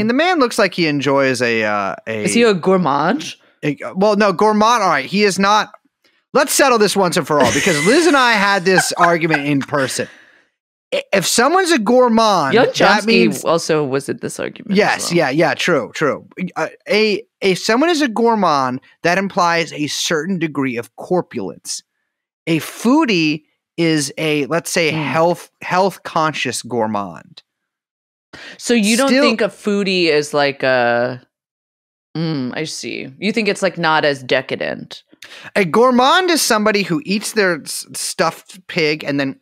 mean, the man looks like he enjoys a uh, a. Is he a gourmand? a- well, no, gourmand. All right, he is not. Let's settle this once and for all because Liz and I had this argument in person. If someone's a gourmand, Yung that means also was at this argument. Yes, well. yeah, yeah, true, true. Uh, a if someone is a gourmand, that implies a certain degree of corpulence. A foodie is a let's say Mm. health health conscious gourmand. So you don't Still- think a foodie is like a? Mm, I see. You think it's like not as decadent. A gourmand is somebody who eats their s- stuffed pig and then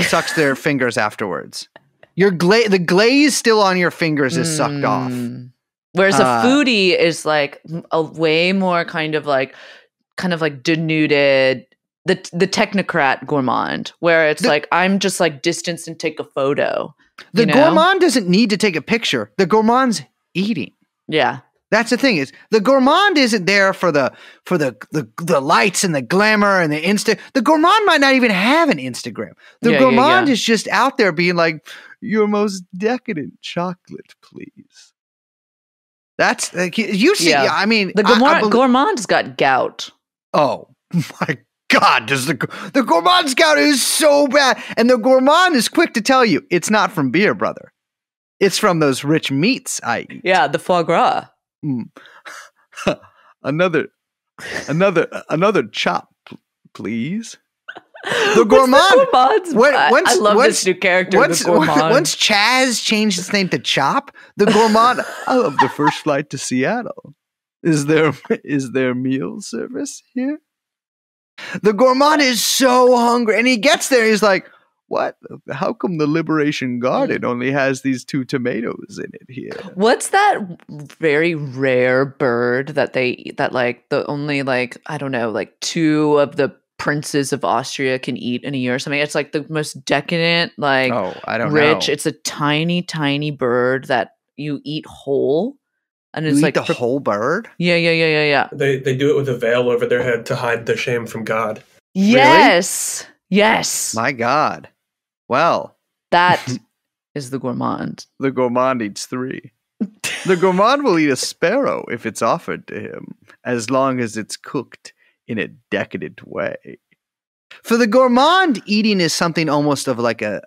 sucks their fingers afterwards. Your gla- the glaze still on your fingers is sucked off. Mm. Whereas Uh, a foodie is like a way more kind of like, kind of like denuded. The the technocrat gourmand, where it's The- like I'm just like distance and take a photo. The know? gourmand doesn't need to take a picture. The gourmand's eating. Yeah, That's the thing is the gourmand isn't there for the for the the, the lights and the glamour and the insta. The gourmand might not even have an Instagram. The Yeah, yeah, gourmand yeah. is just out there being like, "Your most decadent chocolate, please." That's like you- see. Yeah. I mean, the I- I gourmand, gourmand's got gout. oh my god, does the the gourmand's gout is so bad, and the gourmand is quick to tell you it's not from beer, brother. It's from those rich meats I eat. Yeah, the foie gras. Mm. another, another, another chop, please. The gourmand. gourmand's- What- I- once- I love once- this new character. Once, the gourmand. once Chaz changed his name to Chop, the gourmand. I love the first flight to Seattle. Is there is there meal service here? The gourmand is so hungry, and he gets there. He's like, "What? How come the Liberation Garden only has these two tomatoes in it here?" What's that very rare bird that they eat that like the only like I don't know like two of the princes of Austria can eat in a year or something? It's like the most decadent, like oh, I don't rich. know. It's a tiny, tiny bird that you eat whole, and you it's eat like the pre- whole bird. yeah, yeah, yeah, yeah, yeah. They they do it with a veil over their head to hide their shame from God. Yes, yes. My God. Well, that is the gourmand. the gourmand eats three. The gourmand will eat a sparrow if it's offered to him, as long as it's cooked in a decadent way. For the gourmand, eating is something almost of like a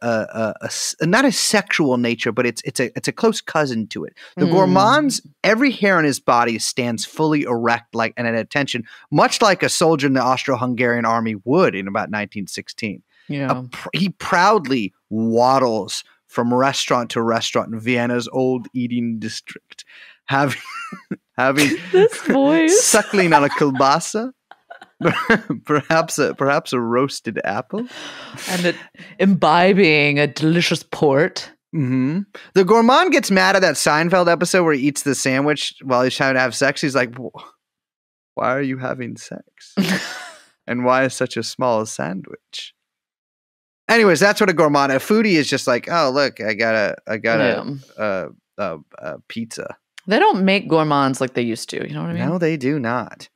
not a sexual nature, but it's it's a it's a close cousin to it. The Mm. gourmand's every hair on his body stands fully erect, like and at attention, much like a soldier in the Austro-Hungarian army would in about 1916. Yeah. A pr- he proudly waddles from restaurant to restaurant in Vienna's old eating district, having having This voice. suckling on a kielbasa, perhaps a perhaps a roasted apple. and it, imbibing a delicious port. hmm The gourmand gets mad at that Seinfeld episode where he eats the sandwich while he's trying to have sex. He's like, "Why are you having sex? and why is such a small sandwich?" Anyways, that's what a gourmand. A foodie is just like, "Oh, look, I got a, I got Yeah. a, a, a, a pizza." They don't make gourmands like they used to. You know what I mean? No, they do not.